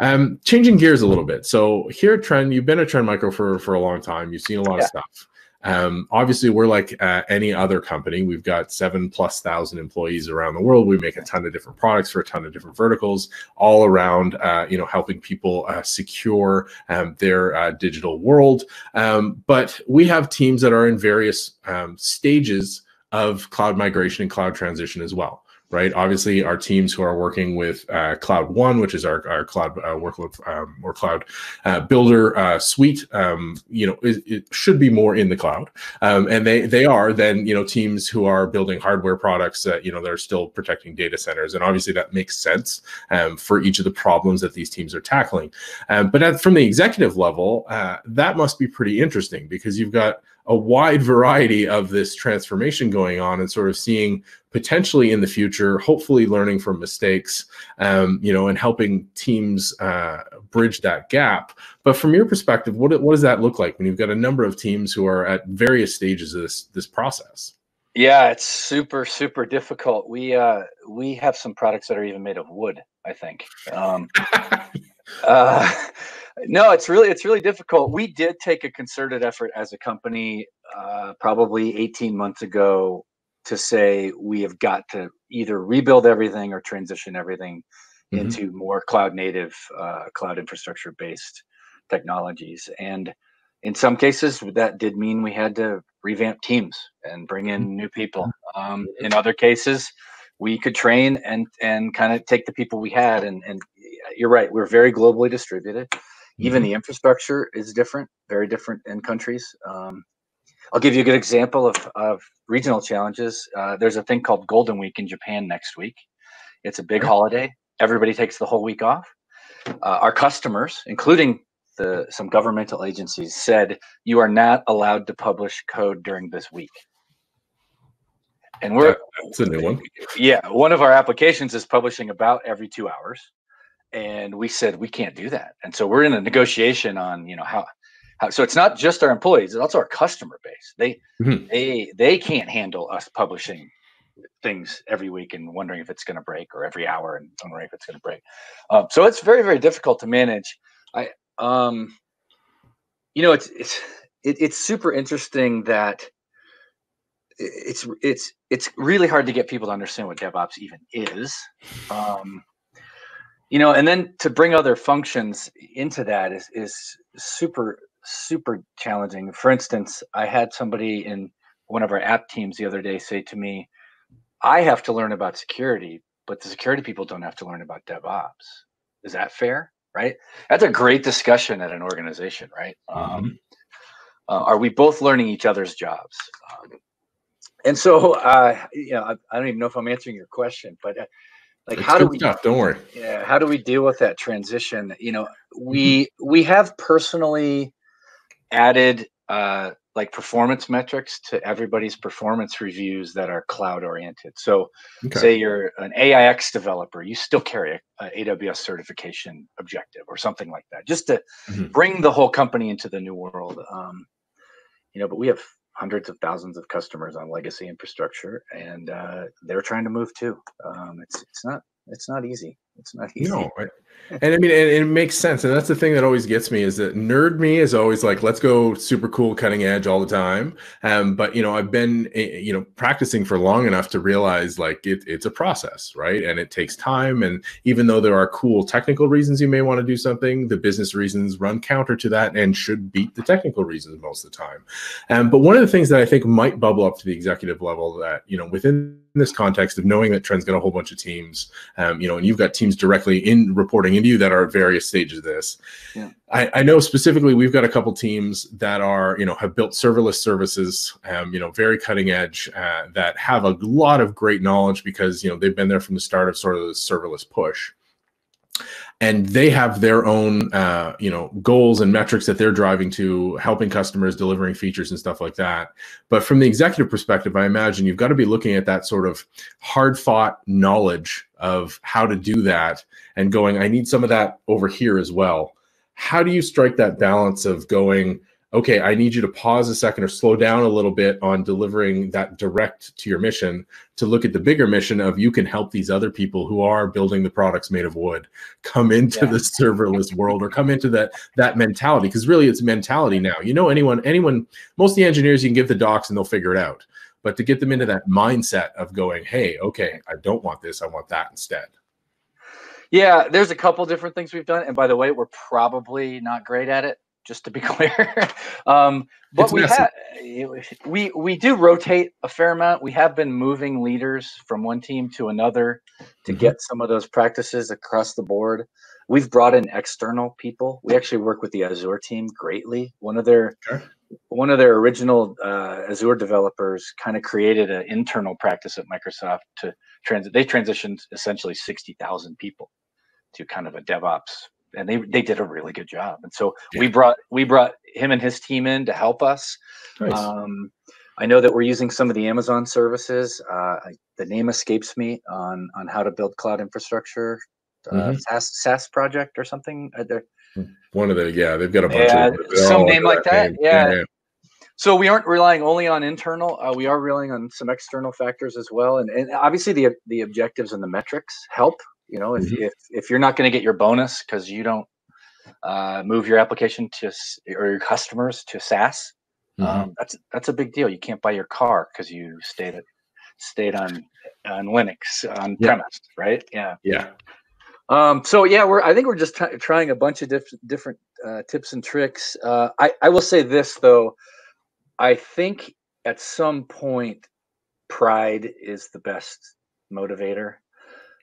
Um, changing gears a little bit. So here at Trend, you've been at Trend Micro for for a long time. You've seen a lot yeah. of stuff. Um, obviously, we're like uh, any other company. We've got seven plus thousand employees around the world. We make a ton of different products for a ton of different verticals, all around, uh, you know, helping people uh, secure um, their uh, digital world. Um, but we have teams that are in various um, stages of cloud migration and cloud transition as well right? Obviously, our teams who are working with uh, Cloud One, which is our, our cloud uh, workload um, or cloud uh, builder uh, suite, um, you know, it, it, should be more in the cloud, um, and they they are. Then you know, teams who are building hardware products that you know they're still protecting data centers, and obviously that makes sense um, for each of the problems that these teams are tackling. Um, but at, from the executive level, uh, that must be pretty interesting because you've got a wide variety of this transformation going on and sort of seeing potentially in the future, hopefully learning from mistakes, um, you know, and helping teams uh, bridge that gap. But from your perspective, what, what does that look like when you've got a number of teams who are at various stages of this this process?
Yeah, it's super super difficult. We uh, we have some products that are even made of wood. I think. Um, *laughs* uh, *laughs* no, it's really it's really difficult. We did take a concerted effort as a company, uh, probably 18 months ago, to say we have got to either rebuild everything or transition everything mm-hmm. into more cloud native, uh, cloud infrastructure based technologies. And in some cases, that did mean we had to revamp teams and bring in mm-hmm. new people. Um, in other cases, we could train and and kind of take the people we had and and you're right we're very globally distributed even mm-hmm. the infrastructure is different, very different in countries. Um, I'll give you a good example of, of regional challenges. Uh, there's a thing called Golden Week in Japan next week. It's a big holiday. Everybody takes the whole week off. Uh, our customers, including the, some governmental agencies, said you are not allowed to publish code during this week. And we're
that's a new one.
Yeah, one of our applications is publishing about every two hours and we said we can't do that. And so we're in a negotiation on you know how how so it's not just our employees it's also our customer base. They mm-hmm. they they can't handle us publishing things every week and wondering if it's going to break or every hour and wondering if it's going to break. Um, so it's very very difficult to manage. I um you know it's it's it, it's super interesting that it's it's it's really hard to get people to understand what devops even is. Um you know and then to bring other functions into that is is super super challenging. For instance i had somebody in one of our app teams the other day say to me i have to learn about security but the security people don't have to learn about devops. Is that fair? Right? That's a great discussion at an organization right? Mm-hmm. um, uh, are we both learning each other's jobs? Um, and so uh, you know I, I, don't even know if i'm answering your question but uh, like
it's
how
do
we
stuff, don't worry
yeah how do we deal with that transition you know we we have personally added uh like performance metrics to everybody's performance reviews that are cloud oriented so okay. say you're an aix developer you still carry a, a, aws certification objective or something like that just to mm-hmm. bring the whole company into the new world um you know but we have hundreds of thousands of customers on legacy infrastructure, and uh, they're trying to move too. Um, it's it's not it's not easy. It's not easy.
No, and I mean, and it makes sense. And that's the thing that always gets me is that nerd me is always like, let's go super cool, cutting edge all the time. Um, but you know, I've been eh, you know practicing for long enough to realize like it, it's a process, right? And it takes time. And even though there are cool technical reasons you may want to do something, the business reasons run counter to that and should beat the technical reasons most of the time. Um, but one of the things that I think might bubble up to the executive level that you know within this context of knowing that Trend's got a whole bunch of teams, um, you know, and you've got teams directly in reporting into you that are at various stages of this. Yeah. I, I, know specifically we've got a couple teams that are, you know, have built serverless services, um, you know, very cutting edge uh, that have a lot of great knowledge because, you know, they've been there from the start of sort of the serverless push and they have their own uh, you know goals and metrics that they're driving to helping customers delivering features and stuff like that but from the executive perspective i imagine you've got to be looking at that sort of hard fought knowledge of how to do that and going i need some of that over here as well how do you strike that balance of going okay, I need you to pause a second or slow down a little bit on delivering that direct to your mission to look at the bigger mission of you can help these other people who are building the products made of wood come into yeah. the serverless world or come into that that mentality because really it's mentality now. You know anyone anyone most of the engineers you can give the docs and they'll figure it out. But to get them into that mindset of going, "Hey, okay, I don't want this, I want that instead."
Yeah, there's a couple different things we've done and by the way, we're probably not great at it just to be *laughs* clear. um, but it's we have we we do rotate a fair amount. We have been moving leaders from one team to another to mm-hmm. get some of those practices across the board. We've brought in external people. We actually work with the Azure team greatly. One of their one of their original uh, Azure developers kind of created an internal practice at Microsoft to transit. They transitioned essentially sixty thousand people to kind of a DevOps and they they did a really good job. And so
Yeah.
we brought we brought him and his team in to help us.
Nice.
Um, I know that we're using some of the Amazon services. Uh, I, the name escapes me on on how to build cloud infrastructure. Uh,
Mhm.
SaaS, SaaS project or something. Uh,
One of the yeah, they've got a bunch
Yeah,
of
some name like that,
name.
yeah. So we aren't relying only on internal. Uh, we are relying on some external factors as well, and, and obviously the the objectives and the metrics help. You know, if
Mhm.
if, if you're not going to get your bonus because you don't uh, move your application to or your customers to SaaS,
Mhm.
um, that's that's a big deal. You can't buy your car because you stayed at, stayed on on Linux on
Yeah.
premise, right? Yeah.
yeah.
Um, so yeah, we're I think we're just t- trying a bunch of diff- different uh, tips and tricks. Uh, I I will say this though, I think at some point, pride is the best motivator.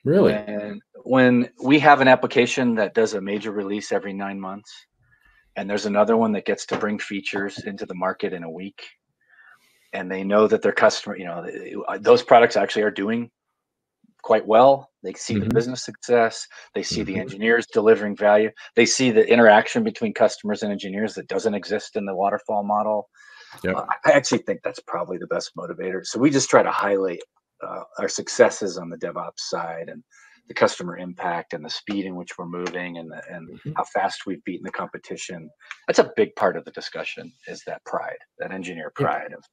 Really?
And when we have an application that does a major release every nine months, and there's another one that gets to bring features into the market in a week, and they know that their customer, you know, uh, those products actually are doing quite well. They see
Mhm.
the business success, they see
Mhm.
the engineers delivering value, they see the interaction between customers and engineers that doesn't exist in the waterfall model.
Yep.
Uh, I actually think that's probably the best motivator. So we just try to highlight uh, our successes on the DevOps side and the customer impact and the speed in which we're moving and the, and
Mhm.
how fast we've beaten the competition. That's a big part of the discussion is that pride, that engineer
Yeah.
pride of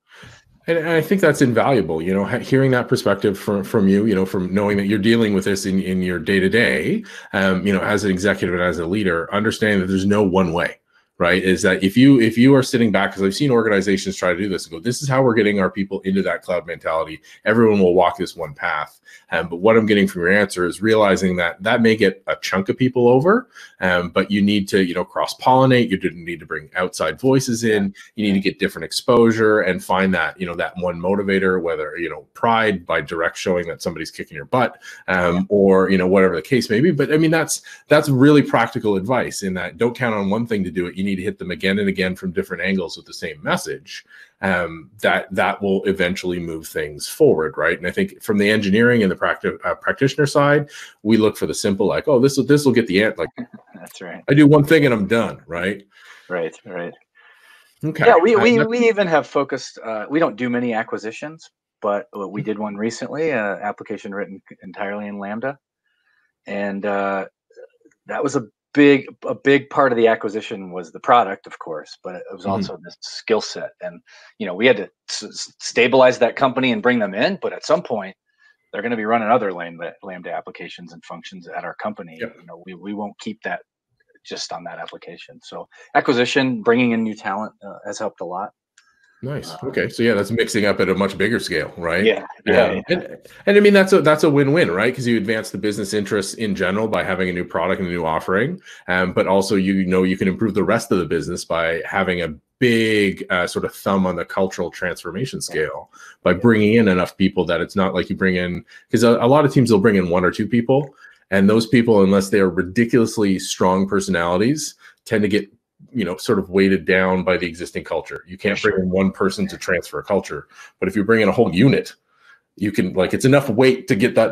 And, I think that's invaluable, you know, hearing that perspective from from you, you know, from knowing that you're dealing with this in in your day to day, you know, as an executive and as a leader, understanding that there's no one way, right? Is that if you if you are sitting back, because I've seen organizations try to do this, and go, this is how we're getting our people into that cloud mentality. Everyone will walk this one path, um, but what I'm getting from your answer is realizing that that may get a chunk of people over, um, but you need to, you know, cross pollinate. You didn't need to bring outside voices in. You need to get different exposure and find that, you know, that one motivator, whether, you know, pride by direct showing that somebody's kicking your butt, um, or, you know, whatever the case may be. But I mean, that's, that's really practical advice in that don't count on one thing to do it. You need to hit them again and again from different angles with the same message. Um, that that will eventually move things forward, right? And I think from the engineering and the practi- uh, practitioner side, we look for the simple, like, oh, this will this will get the ant. Like, *laughs*
that's right.
I do one thing and I'm done, right?
Right, right.
Okay.
Yeah, we, we, we even have focused. Uh, we don't do many acquisitions, but uh, we did one recently. Uh, application written entirely in Lambda, and uh, that was a big a big part of the acquisition was the product, of course, but it was
Mhm.
also the skill set. And you know, we had to s- stabilize that company and bring them in. But at some point, they're going to be running other Lambda Lambda applications and functions at our company.
Yep.
You know, we we won't keep that just on that application. So acquisition, bringing in new talent uh, has helped a lot.
Nice.
Uh,
Okay. So yeah, that's mixing up at a much bigger scale, right?
Yeah, yeah,
Um, and, and I mean that's a that's a win-win, right? Because you advance the business interests in general by having a new product and a new offering, um, but also you know you can improve the rest of the business by having a big uh, sort of thumb on the cultural transformation scale by bringing in enough people that it's not like you bring in because a, a lot of teams will bring in one or two people, and those people, unless they are ridiculously strong personalities, tend to get you know sort of weighted down by the existing culture. You can't bring in one person to transfer a culture, but if you bring in a whole unit, you can like it's enough weight to get that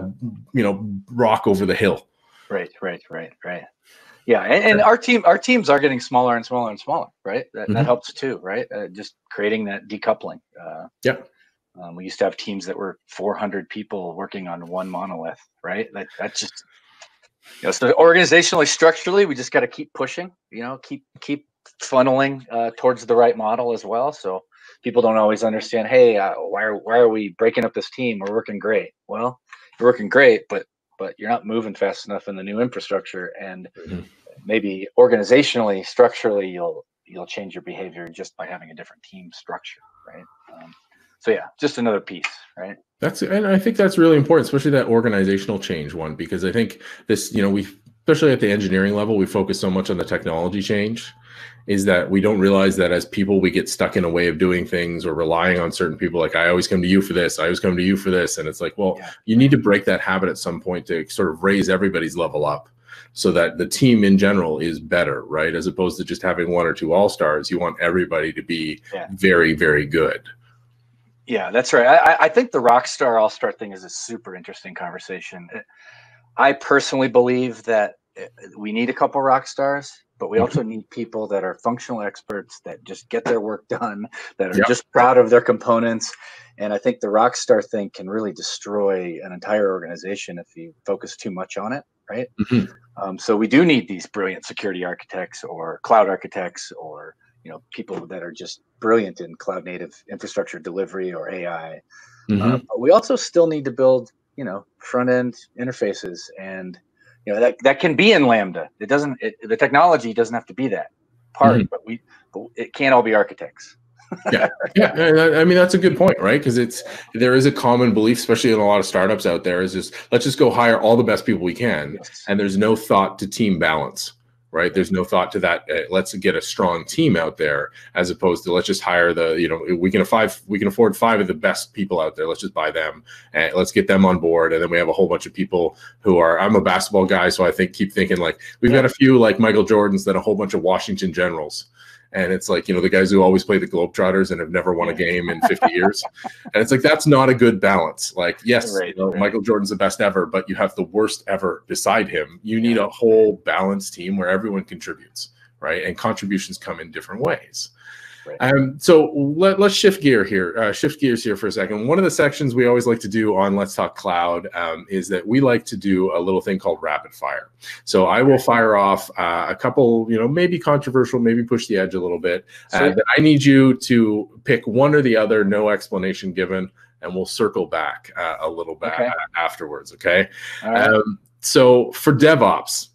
you know rock over the hill.
Right, right, right, right. Yeah, and, and our team, our teams are getting smaller and smaller and smaller, right? That,
Mhm.
that helps too, right? Uh, just creating that decoupling. Uh,
Yeah.
Um, we used to have teams that were 400 people working on one monolith, right? That that's just, you know, so organizationally, structurally, we just got to keep pushing. You know, keep keep funneling uh, towards the right model as well. So people don't always understand. Hey, uh, why are why are we breaking up this team? We're working great. Well, you're working great, but but you're not moving fast enough in the new infrastructure and
Mhm.
maybe organizationally structurally you'll you'll change your behavior just by having a different team structure right um, so yeah just another piece right
That's and I think that's really important, especially that organizational change one, because I think this, you know, we especially at the engineering level, we focus so much on the technology change, is that we don't realize that as people we get stuck in a way of doing things or relying on certain people. Like I always come to you for this, I always come to you for this, and it's like, well,
Yeah.
you need to break that habit at some point to sort of raise everybody's level up. So that the team in general is better, right? As opposed to just having one or two all stars, you want everybody to be
Yeah.
very, very good.
Yeah that's right i, I- think the rock star all-star thing is a super interesting conversation i personally believe that we need a couple rock stars, but we also need people that are functional experts that just get their work *laughs* done, that are yep. just proud of their components. And I think the rock star thing can really destroy an entire organization if you focus too much on it, right? Mm-hmm. Um, so we do need these brilliant security architects or cloud architects or you know people that are just brilliant in cloud native infrastructure delivery or AI. Mm-hmm. Uh, but we also still need to build you know front end interfaces and you know that that can be in lambda it doesn't it, the technology doesn't have to be that part mm-hmm. but we but it can't all be architects
yeah yeah i mean that's a good point right because it's there is a common belief especially in a lot of startups out there is just let's just go hire all the best people we can yes. and there's no thought to team balance right? There's no thought to that. Uh, let's get a strong team out there, as opposed to let's just hire the, you know, we can five, we can afford five of the best people out there. Let's just buy them and let's get them on board. And then we have a whole bunch of people who are. I'm a basketball guy, so I think keep thinking like we've got a few like Michael Jordans, then a whole bunch of Washington Generals and it's like you know the guys who always play the globetrotters and have never won a game in 50 *laughs* years. And it's like that's not a good balance. Like yes right, you know, right. michael jordan's the best ever but you have the worst ever beside him. You need a whole balanced team where everyone contributes right? And contributions come in different ways Right. Um, so let, us shift gear here, uh, shift gears here for a second. One of the sections we always like to do on Let's Talk Cloud um, is that we like to do a little thing called rapid fire. So I will fire off uh, a couple, you know, maybe controversial, maybe push the edge a little bit. Uh, I need you to pick one or the other, no explanation given, and we'll circle back uh, a little bit okay. afterwards. Okay. Right. Um, so for DevOps,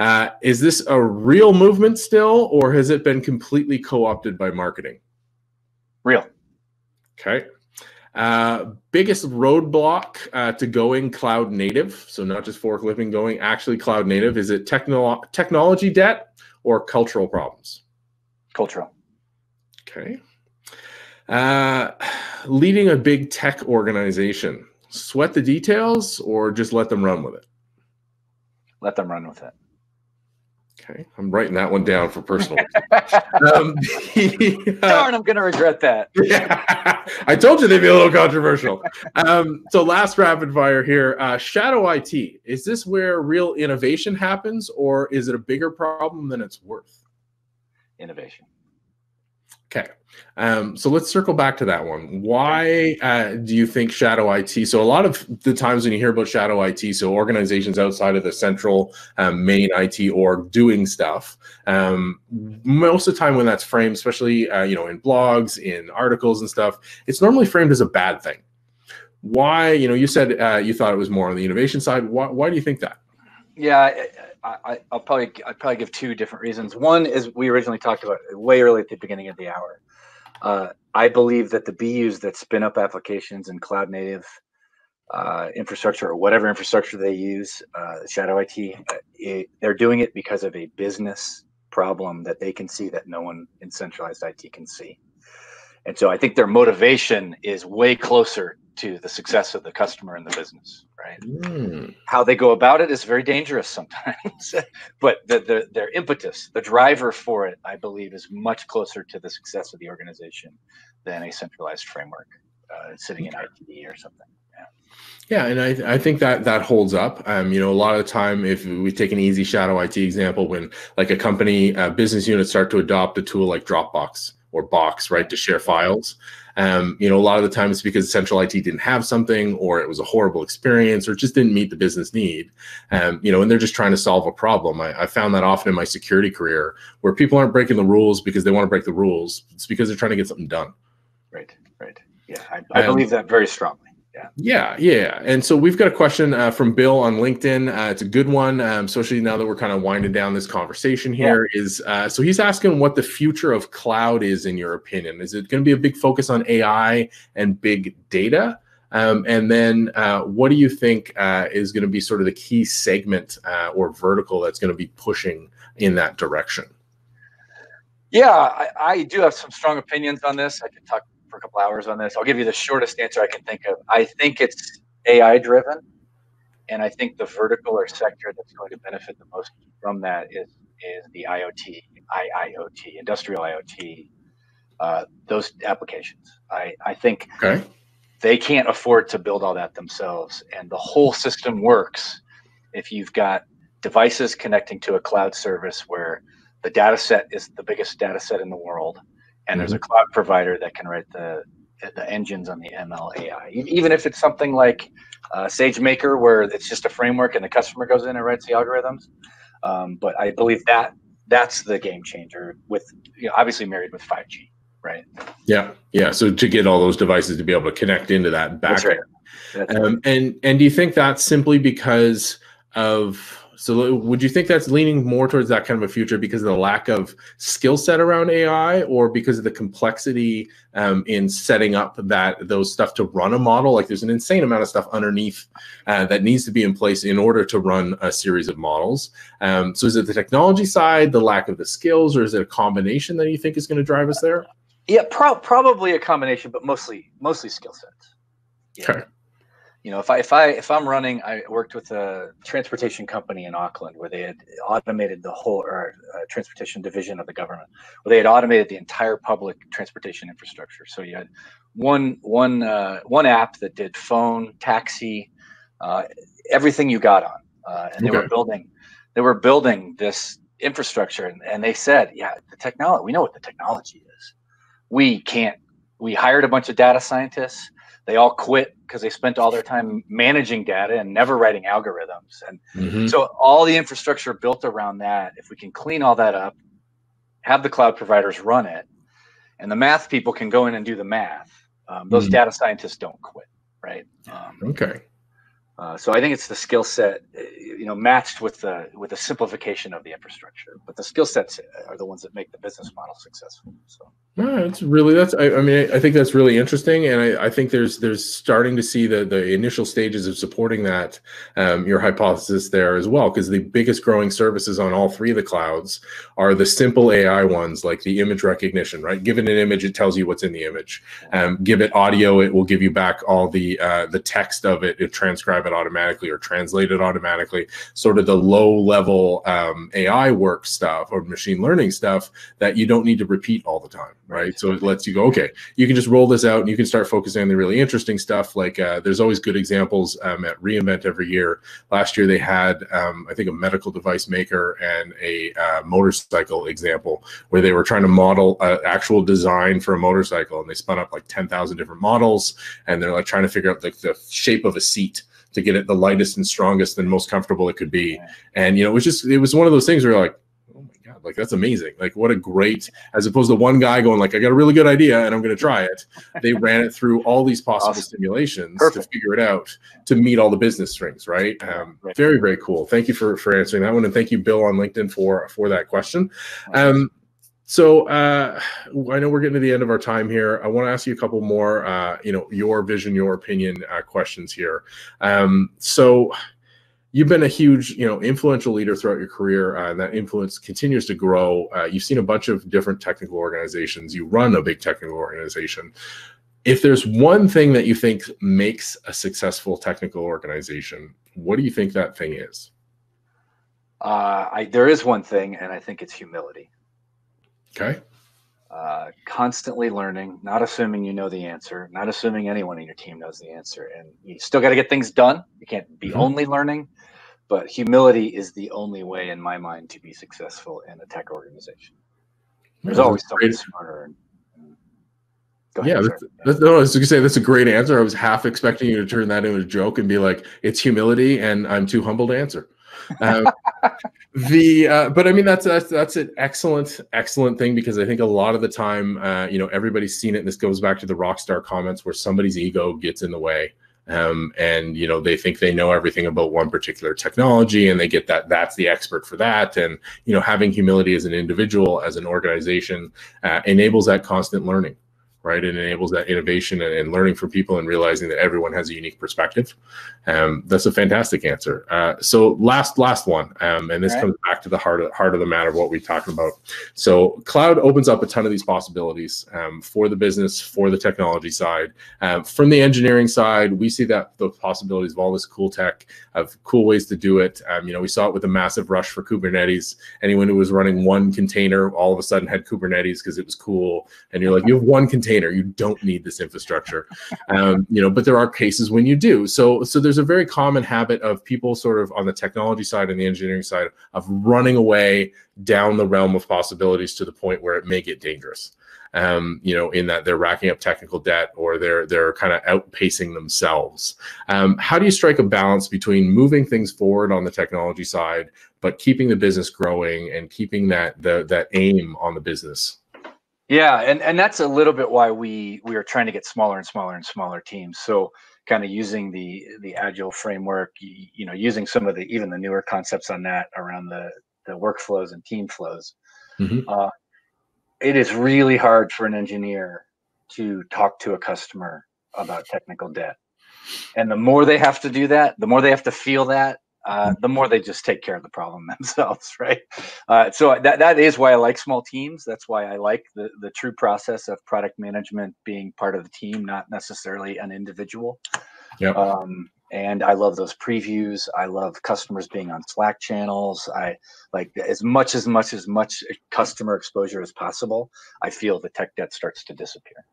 uh, is this a real movement still, or has it been completely co opted by marketing?
Real.
Okay. Uh, biggest roadblock uh, to going cloud native, so not just forklifting, going actually cloud native, is it techno- technology debt or cultural problems?
Cultural.
Okay. Uh, leading a big tech organization, sweat the details or just let them run with it?
Let them run with it.
Okay, I'm writing that one down for personal. *laughs*
um, the, uh, Darn, I'm going to regret that.
Yeah, *laughs* I told you they'd be a little controversial. Um, so, last rapid fire here: uh, Shadow IT. Is this where real innovation happens, or is it a bigger problem than it's worth?
Innovation.
Okay. Um, so let's circle back to that one. Why uh, do you think shadow IT? So a lot of the times when you hear about shadow IT, so organizations outside of the central um, main IT org doing stuff, um, most of the time when that's framed, especially uh, you know in blogs, in articles and stuff, it's normally framed as a bad thing. Why? You know, you said uh, you thought it was more on the innovation side. Why, why do you think that?
Yeah, I, will probably I'll probably give two different reasons. One is we originally talked about way early at the beginning of the hour. Uh, I believe that the BUs that spin up applications in cloud native uh, infrastructure or whatever infrastructure they use, uh, Shadow IT, uh, it, they're doing it because of a business problem that they can see that no one in centralized IT can see. And so I think their motivation is way closer to the success of the customer and the business, right? Mm. How they go about it is very dangerous sometimes, *laughs* but the, the, their impetus, the driver for it, I believe, is much closer to the success of the organization than a centralized framework uh, sitting in IT or something.
Yeah, and I, I think that that holds up. Um, you know, a lot of the time, if we take an easy shadow IT example, when like a company, uh, business units start to adopt a tool like Dropbox or Box, right, to share files, um, you know, a lot of the time it's because central IT didn't have something, or it was a horrible experience, or just didn't meet the business need. Um, you know, and they're just trying to solve a problem. I, I, found that often in my security career, where people aren't breaking the rules because they want to break the rules. It's because they're trying to get something done.
Right. Right. Yeah, I, I um, believe that very strongly.
Yeah. Yeah. And so we've got a question uh, from Bill on LinkedIn. Uh, it's a good one, um, especially now that we're kind of winding down this conversation here. Yeah. Is uh, so he's asking what the future of cloud is in your opinion. Is it going to be a big focus on AI and big data? Um, and then uh, what do you think uh, is going to be sort of the key segment uh, or vertical that's going to be pushing in that direction?
Yeah, I, I do have some strong opinions on this. I could talk a couple hours on this. I'll give you the shortest answer I can think of. I think it's AI driven, and I think the vertical or sector that's going to benefit the most from that is is the IoT, IIoT, industrial IoT, uh, those applications. I I think okay. they can't afford to build all that themselves, and the whole system works if you've got devices connecting to a cloud service where the data set is the biggest data set in the world, and there's a mm-hmm. cloud provider that can write the the engines on the ML AI. Even if it's something like uh, SageMaker, where it's just a framework and the customer goes in and writes the algorithms. Um, but I believe that that's the game changer with you know, obviously married with 5G, right?
Yeah, yeah. So to get all those devices to be able to connect into that back. That's right. That's um, right. And and do you think that's simply because of so would you think that's leaning more towards that kind of a future because of the lack of skill set around AI, or because of the complexity um, in setting up that those stuff to run a model? Like there's an insane amount of stuff underneath uh, that needs to be in place in order to run a series of models. Um, so is it the technology side, the lack of the skills, or is it a combination that you think is going to drive us there?
Yeah, pro- probably a combination, but mostly mostly skill sets.
Yeah. Okay
you know if i if i if i'm running i worked with a transportation company in auckland where they had automated the whole or uh, transportation division of the government. Where they had automated the entire public transportation infrastructure. So you had one one uh, one app that did phone taxi uh, everything you got on uh, and they okay. were building they were building this infrastructure. And, and they said yeah the technology we know what the technology is. We can't we hired a bunch of data scientists they all quit because they spent all their time managing data and never writing algorithms. And mm-hmm. so all the infrastructure built around that, if we can clean all that up, have the cloud providers run it, and the math people can go in and do the math, um, those mm-hmm. data scientists don't quit, right? Um,
okay.
Uh, so I think it's the skill set, uh, you know, matched with the with the simplification of the infrastructure. But the skill sets are the ones that make the business model successful. So.
No, it's really that's. I, I, mean, I think that's really interesting, and I, I, think there's there's starting to see the the initial stages of supporting that um, your hypothesis there as well, because the biggest growing services on all three of the clouds are the simple AI ones, like the image recognition. Right, given an image, it tells you what's in the image. Um, give it audio, it will give you back all the uh, the text of it, it transcribe it automatically or translate it automatically. Sort of the low level um, AI work stuff or machine learning stuff that you don't need to repeat all the time right? So it lets you go, okay, you can just roll this out and you can start focusing on the really interesting stuff. Like uh, there's always good examples um, at reInvent every year. Last year they had, um, I think, a medical device maker and a uh, motorcycle example where they were trying to model uh, actual design for a motorcycle and they spun up like 10,000 different models and they're like trying to figure out the, the shape of a seat to get it the lightest and strongest and most comfortable it could be. And you know, it was just it was one of those things where you're like, oh my God, like that's amazing. Like what a great, as opposed to one guy going like, I got a really good idea and I'm going to try it. They *laughs* ran it through all these possible awesome. simulations Perfect. to figure it out to meet all the business strings. Right? Um. Very very cool. Thank you for for answering that one, and thank you, Bill, on LinkedIn for for that question. Um, so uh, I know we're getting to the end of our time here. I want to ask you a couple more, uh, you know, your vision, your opinion uh, questions here. Um, so you've been a huge, you know, influential leader throughout your career, uh, and that influence continues to grow. Uh, you've seen a bunch of different technical organizations. You run a big technical organization. If there's one thing that you think makes a successful technical organization, what do you think that thing is?
Uh, I, there is one thing, and I think it's humility.
Okay.
Uh, constantly learning, not assuming you know the answer, not assuming anyone in your team knows the answer, and you still got to get things done. You can't be mm-hmm. only learning, but humility is the only way, in my mind, to be successful in a tech organization. There's that's always something smarter. And,
Ahead, yeah, that's, that's, no, I was going to say that's a great answer. I was half expecting you to turn that into a joke and be like, "It's humility," and I'm too humble to answer. Um, the uh, but I mean that's that's that's an excellent excellent thing because I think a lot of the time uh, you know everybody's seen it. And this goes back to the rock star comments where somebody's ego gets in the way. Um, and you know they think they know everything about one particular technology and they get that that's the expert for that and you know having humility as an individual as an organization uh, enables that constant learning right? It enables that innovation and, and, learning from people and realizing that everyone has a unique perspective. Um, that's a fantastic answer. Uh, so last last one, um, and this right. comes back to the heart of heart of the matter of what we're talking about. So cloud opens up a ton of these possibilities um, for the business, for the technology side. Um, from the engineering side, we see that the possibilities of all this cool tech, of cool ways to do it. Um, you know, we saw it with a massive rush for Kubernetes. Anyone who was running one container all of a sudden had Kubernetes because it was cool, and you're like, you have one container container. You don't need this infrastructure, *laughs* um, you know. But there are cases when you do. So so there's a very common habit of people sort of on the technology side and the engineering side of running away down the realm of possibilities to the point where it may get dangerous um, you know, in that they're racking up technical debt or they're they're kind of outpacing themselves. Um, how do you strike a balance between moving things forward on the technology side, but keeping the business growing and keeping that the, that aim on the business?
Yeah, and and that's a little bit why we we are trying to get smaller and smaller and smaller teams. So kind of using the the agile framework, you, you know, using some of the even the newer concepts on that around the the workflows and team flows. Mm-hmm. Uh, it is really hard for an engineer to talk to a customer about technical debt. And the more they have to do that, the more they have to feel that, uh, the more they just take care of the problem *laughs* themselves, right? Uh, so that, that is why I like small teams. That's why I like the, the true process of product management being part of the team, not necessarily an individual. Yep. Um, and I love those previews. I love customers being on Slack channels. I like as much as much as much customer exposure as possible. I feel the tech debt starts to disappear.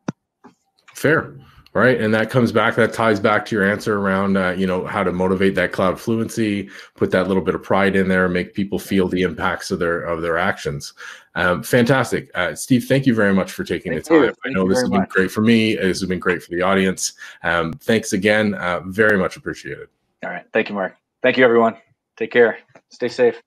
Fair, right? And that comes back. That ties back to your answer around uh, you know how to motivate that cloud fluency, put that little bit of pride in there, make people feel the impacts of their of their actions. Um, fantastic, uh, Steve. Thank you very much for taking thank the time. I know this has been much. great for me. This has been great for the audience. Um, thanks again. Uh, very much appreciated.
All right. Thank you, Mark. Thank you, everyone. Take care. Stay safe.